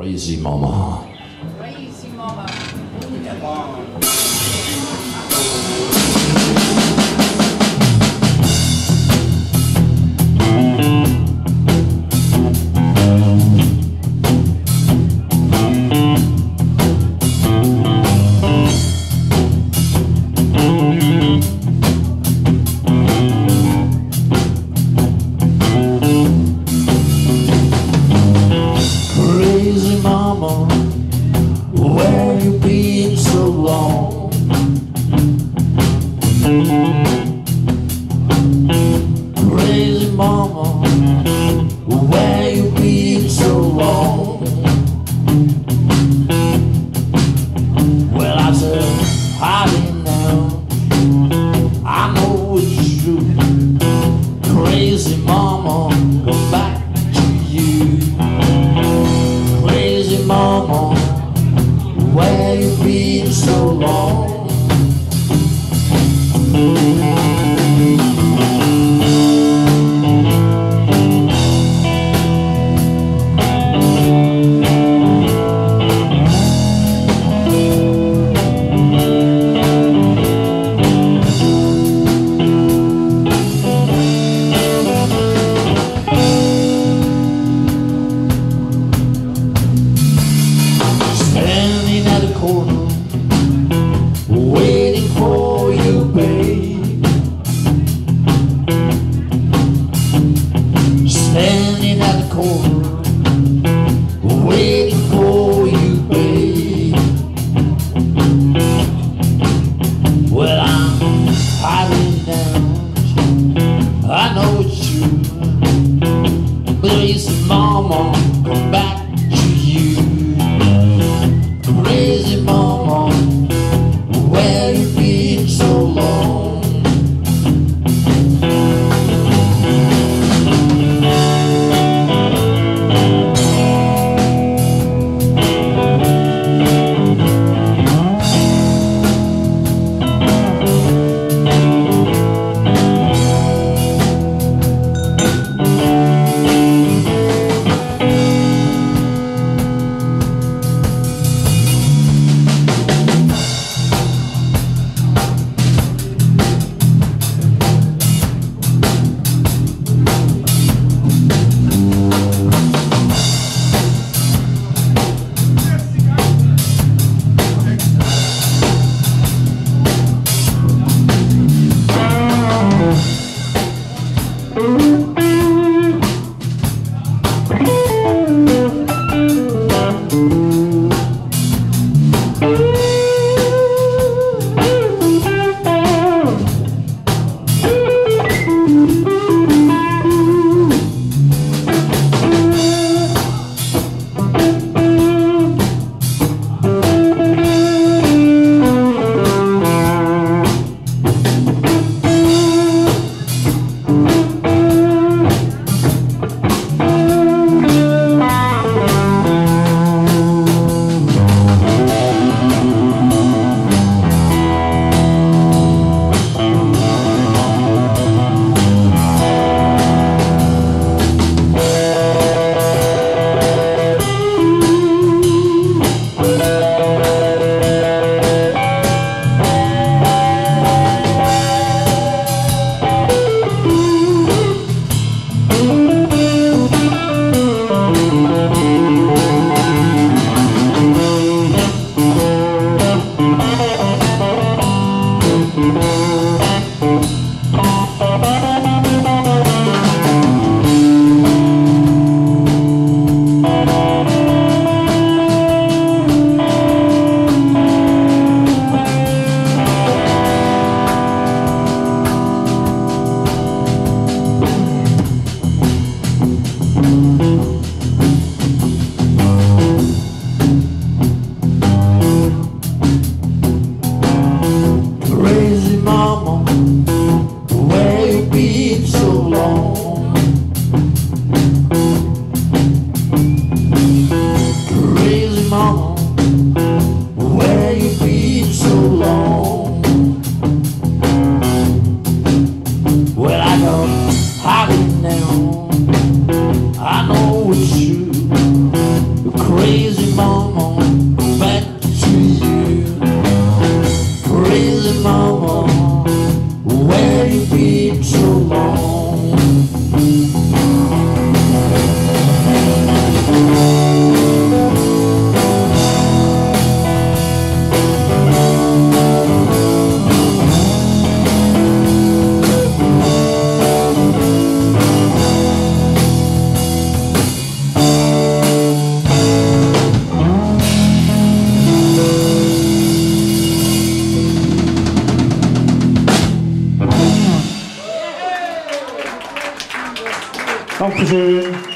Crazy Mama. Crazy mama. So Standing Please, Dankeschön.